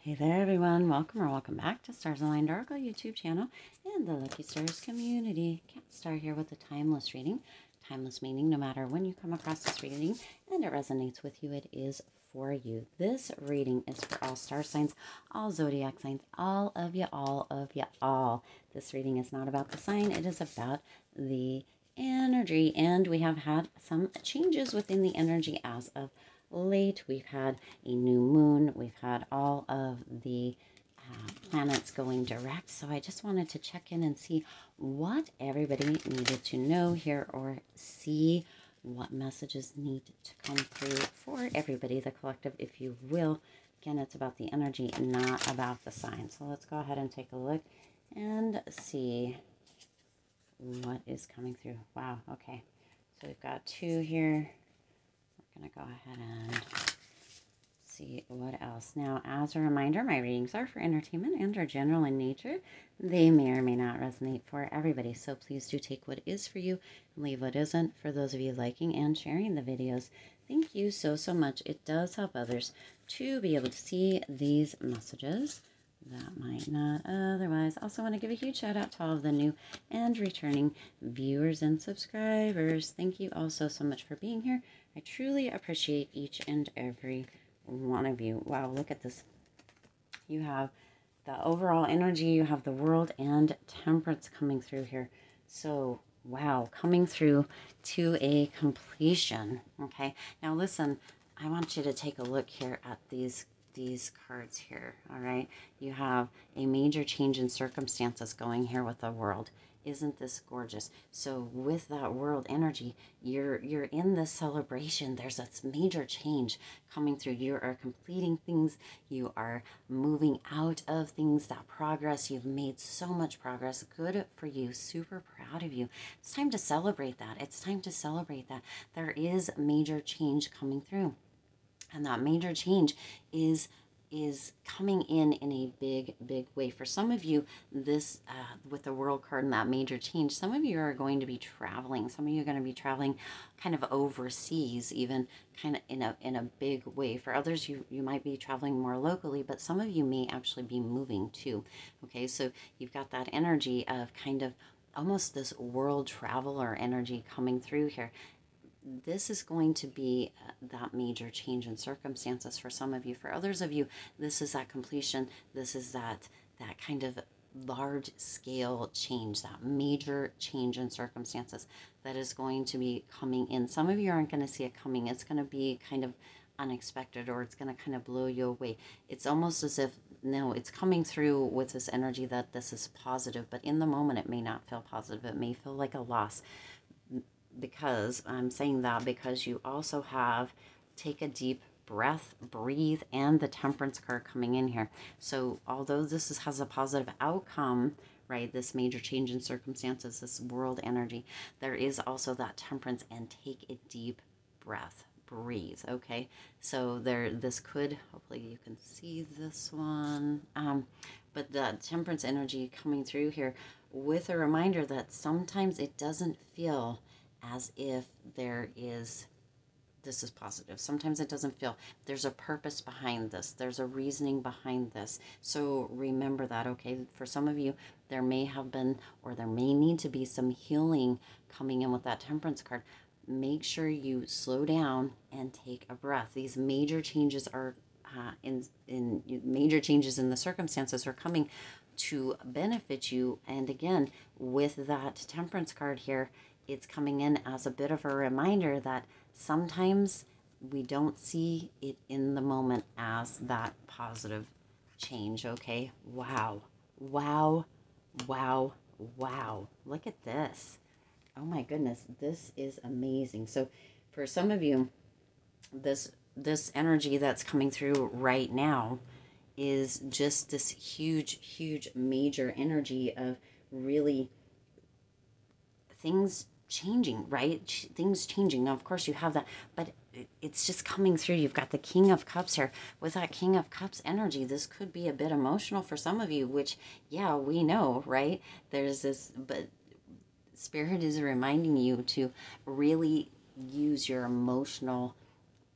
Hey there, everyone. Welcome or welcome back to Stars Aligned Oracle YouTube channel and the Lucky Stars community. Kat Star here with a timeless reading. Timeless meaning no matter when you come across this reading and it resonates with you, it is for you. This reading is for all star signs, all zodiac signs, all of you, all of you, all. This reading is not about the sign, it is about the energy. And we have had some changes within the energy as of late. We've had a new moon. We've had all of the uh, planets going direct. So I just wanted to check in and see what everybody needed to know here or see what messages need to come through for everybody, the collective, if you will. Again, it's about the energy, not about the sign. So let's go ahead and take a look and see what is coming through. Wow, okay. So we've got two here going to go ahead and see what else. Now, as a reminder, my readings are for entertainment and are general in nature. They may or may not resonate for everybody, so please do take what is for you and leave what isn't for those of you liking and sharing the videos. Thank you so, so much. It does help others to be able to see these messages that might not otherwise. Also want to give a huge shout out to all of the new and returning viewers and subscribers. Thank you all so, so much for being here. I truly appreciate each and every one of you. Wow, look at this. You have the overall energy, you have the world and temperance coming through here. So, wow, coming through to a completion. Okay, now listen, I want you to take a look here at these these cards here all right? You have a major change in circumstances going here with the world. Isn't this gorgeous? So with that world energy you're you're in this celebration. There's a major change coming through. You are completing things. You are moving out of things that progress. You've made so much progress. Good for you. Super proud of you. It's time to celebrate that. It's time to celebrate that. There is major change coming through and that major change is is coming in in a big, big way. For some of you, this uh, with the world card and that major change, some of you are going to be traveling. Some of you are going to be traveling kind of overseas, even kind of in a in a big way. For others, you you might be traveling more locally, but some of you may actually be moving too. Okay, so you've got that energy of kind of almost this world traveler energy coming through here this is going to be uh, that major change in circumstances for some of you. For others of you, this is that completion. This is that that kind of large scale change, that major change in circumstances that is going to be coming in. Some of you aren't going to see it coming. It's going to be kind of unexpected or it's going to kind of blow you away. It's almost as if no, it's coming through with this energy that this is positive, but in the moment it may not feel positive. It may feel like a loss because I'm saying that because you also have take a deep breath, breathe, and the temperance card coming in here. So although this is, has a positive outcome, right, this major change in circumstances, this world energy, there is also that temperance and take a deep breath breathe okay so there this could hopefully you can see this one um but the temperance energy coming through here with a reminder that sometimes it doesn't feel as if there is this is positive. Sometimes it doesn't feel there's a purpose behind this. There's a reasoning behind this. So remember that, okay? For some of you, there may have been or there may need to be some healing coming in with that temperance card. Make sure you slow down and take a breath. These major changes are uh, in in major changes in the circumstances are coming to benefit you. And again, with that temperance card here, it's coming in as a bit of a reminder that sometimes we don't see it in the moment as that positive change, okay? Wow. Wow. Wow. Wow. Look at this. Oh my goodness, this is amazing. So for some of you, this this energy that's coming through right now is just this huge, huge, major energy of really things changing, right? Ch- things changing. Now, of course, you have that, but it's just coming through. You've got the King of Cups here. With that King of Cups energy, this could be a bit emotional for some of you, which, yeah, we know, right? There's this, but Spirit is reminding you to really use your emotional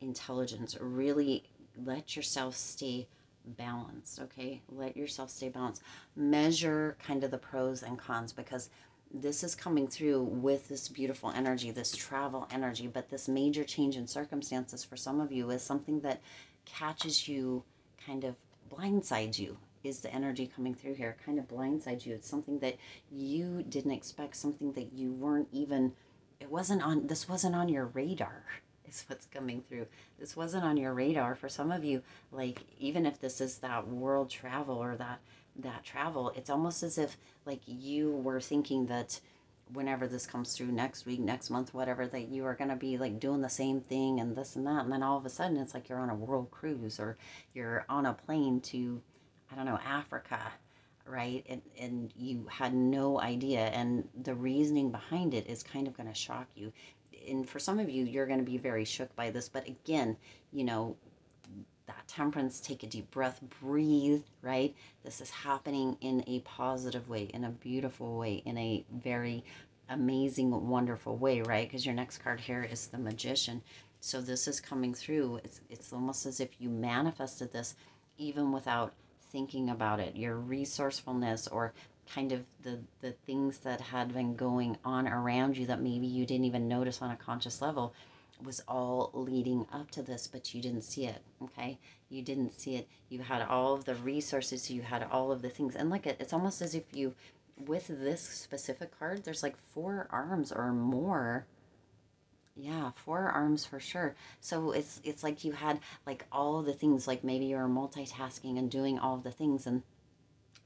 intelligence, really let yourself stay balanced, okay? Let yourself stay balanced. Measure kind of the pros and cons because this is coming through with this beautiful energy, this travel energy, but this major change in circumstances for some of you is something that catches you, kind of blindsides you. Is the energy coming through here kind of blindsides you? It's something that you didn't expect, something that you weren't even, it wasn't on, this wasn't on your radar is what's coming through. This wasn't on your radar for some of you. Like even if this is that world travel or that that travel, it's almost as if like you were thinking that whenever this comes through next week, next month, whatever, that you are going to be like doing the same thing and this and that. And then all of a sudden it's like you're on a world cruise or you're on a plane to, I don't know, Africa, right? And, and you had no idea. And the reasoning behind it is kind of going to shock you and for some of you, you're going to be very shook by this. But again, you know, that temperance, take a deep breath, breathe, right? This is happening in a positive way, in a beautiful way, in a very amazing, wonderful way, right? Because your next card here is the magician. So this is coming through. It's, it's almost as if you manifested this even without thinking about it. Your resourcefulness or kind of the the things that had been going on around you that maybe you didn't even notice on a conscious level was all leading up to this but you didn't see it okay? You didn't see it. You had all of the resources. You had all of the things. And like at it's almost as if you with this specific card there's like four arms or more. Yeah four arms for sure. So it's it's like you had like all the things like maybe you're multitasking and doing all the things and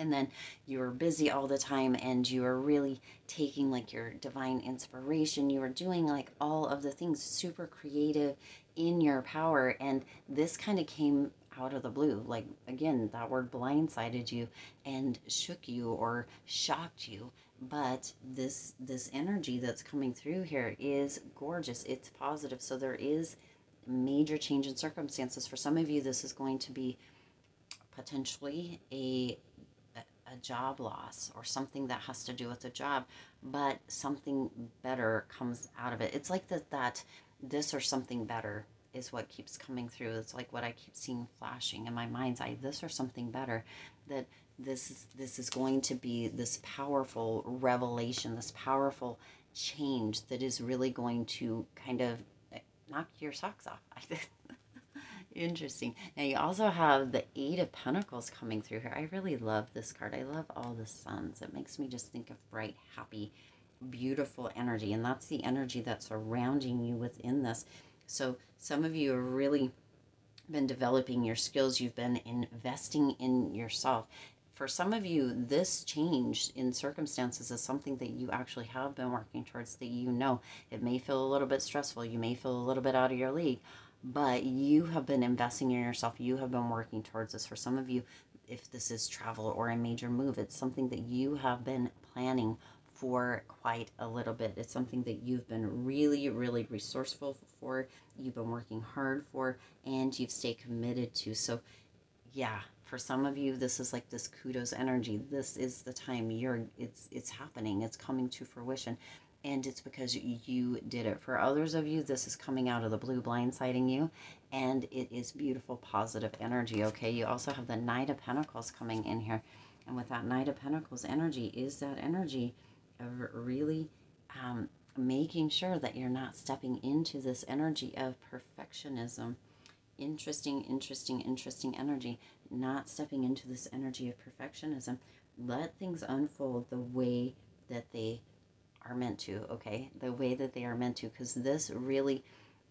and then you're busy all the time and you are really taking like your divine inspiration. You are doing like all of the things super creative in your power. And this kind of came out of the blue. Like again that word blindsided you and shook you or shocked you. But this this energy that's coming through here is gorgeous. It's positive. So there is major change in circumstances. For some of you this is going to be potentially a a job loss or something that has to do with a job, but something better comes out of it. It's like that that this or something better is what keeps coming through. It's like what I keep seeing flashing in my mind's eye. This or something better. That this is this is going to be this powerful revelation, this powerful change that is really going to kind of eh, knock your socks off. Interesting. Now you also have the Eight of Pentacles coming through here. I really love this card. I love all the suns. It makes me just think of bright, happy, beautiful energy. And that's the energy that's surrounding you within this. So some of you have really been developing your skills. You've been investing in yourself. For some of you, this change in circumstances is something that you actually have been working towards that you know. It may feel a little bit stressful. You may feel a little bit out of your league but you have been investing in yourself. You have been working towards this. For some of you, if this is travel or a major move, it's something that you have been planning for quite a little bit. It's something that you've been really, really resourceful for, you've been working hard for, and you've stayed committed to. So, yeah, for some of you, this is like this kudos energy. This is the time you're it's it's happening. It's coming to fruition and it's because you did it. For others of you, this is coming out of the blue blindsiding you, and it is beautiful, positive energy, okay? You also have the Knight of Pentacles coming in here, and with that Knight of Pentacles energy is that energy of really um, making sure that you're not stepping into this energy of perfectionism. Interesting, interesting, interesting energy. Not stepping into this energy of perfectionism. Let things unfold the way that they are meant to, okay? The way that they are meant to, because this really,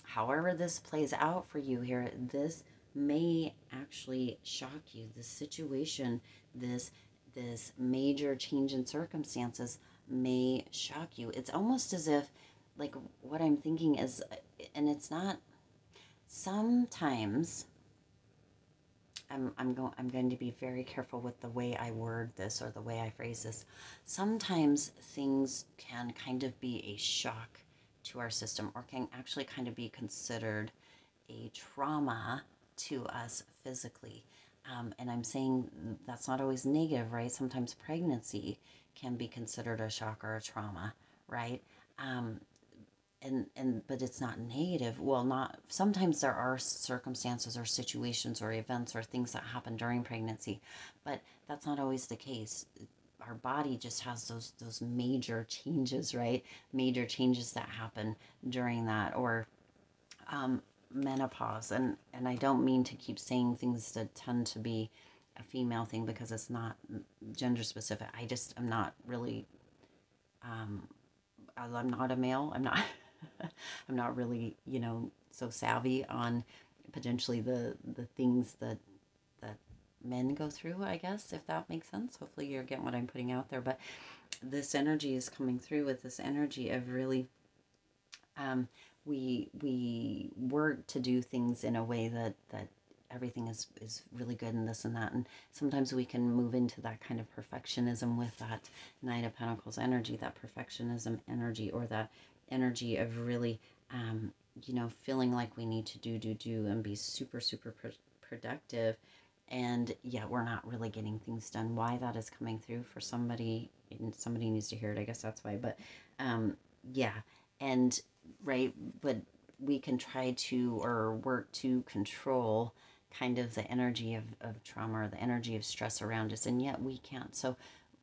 however, this plays out for you here, this may actually shock you. This situation, this this major change in circumstances may shock you. It's almost as if, like, what I'm thinking is, and it's not. Sometimes I'm I'm going I'm going to be very careful with the way I word this or the way I phrase this. Sometimes things can kind of be a shock to our system or can actually kind of be considered a trauma to us physically. Um, and I'm saying that's not always negative, right? Sometimes pregnancy can be considered a shock or a trauma, right? Um, and and but it's not negative well not sometimes there are circumstances or situations or events or things that happen during pregnancy but that's not always the case. Our body just has those those major changes right? Major changes that happen during that or um, menopause. And and i don't mean to keep saying things that tend to be a female thing because it's not gender specific. I just i'm not really um, i'm not a male i'm not I'm not really, you know, so savvy on potentially the the things that that men go through, I guess, if that makes sense. Hopefully you're getting what I'm putting out there. But this energy is coming through with this energy of really um, we we work to do things in a way that that everything is is really good and this and that and sometimes we can move into that kind of perfectionism with that knight of pentacles energy that perfectionism energy or that energy of really, um, you know, feeling like we need to do, do, do, and be super, super pr- productive. And yeah, we're not really getting things done. Why that is coming through for somebody, and somebody needs to hear it. I guess that's why. But um, yeah, and right, but we can try to or work to control kind of the energy of, of trauma or the energy of stress around us and yet we can't so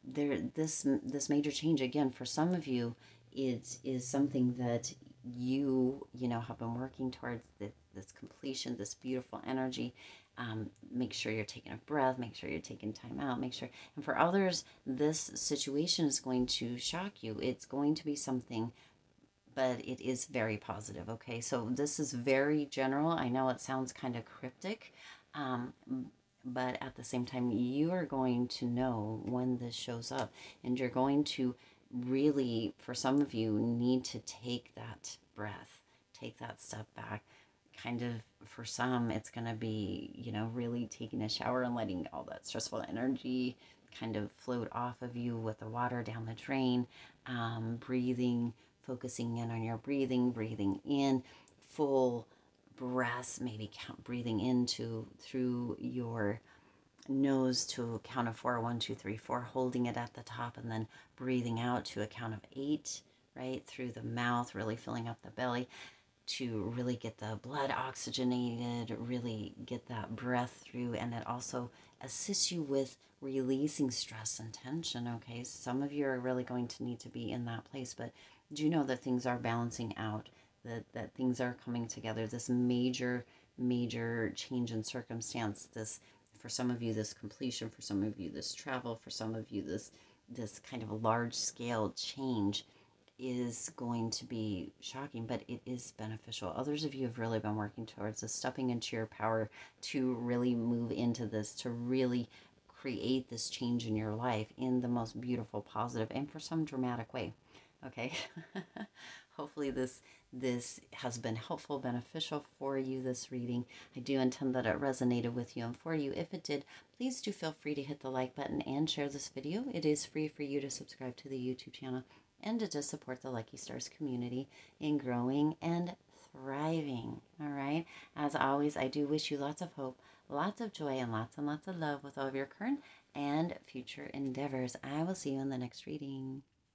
there this this major change again for some of you it is something that you you know have been working towards this, this completion this beautiful energy. Um, make sure you're taking a breath make sure you're taking time out make sure and for others this situation is going to shock you. It's going to be something but it is very positive okay? So this is very general. I know it sounds kind of cryptic um, but at the same time you are going to know when this shows up and you're going to really, for some of you, need to take that breath, take that step back. Kind of, for some, it's going to be, you know, really taking a shower and letting all that stressful energy kind of float off of you with the water down the drain, um, breathing, focusing in on your breathing, breathing in full breaths, maybe count breathing into through your nose to a count of four, one, two, three, four, holding it at the top, and then breathing out to a count of eight, right? Through the mouth, really filling up the belly to really get the blood oxygenated, really get that breath through, and it also assists you with releasing stress and tension. Okay, some of you are really going to need to be in that place, but do you know that things are balancing out, that, that things are coming together. This major, major change in circumstance, this for some of you this completion for some of you this travel for some of you this this kind of large scale change is going to be shocking but it is beneficial. Others of you have really been working towards this stepping into your power to really move into this to really create this change in your life in the most beautiful positive and for some dramatic way okay? Hopefully this this has been helpful, beneficial for you, this reading. I do intend that it resonated with you and for you. If it did, please do feel free to hit the like button and share this video. It is free for you to subscribe to the YouTube channel and to just support the Lucky Stars community in growing and thriving. All right. As always, I do wish you lots of hope, lots of joy, and lots and lots of love with all of your current and future endeavors. I will see you in the next reading.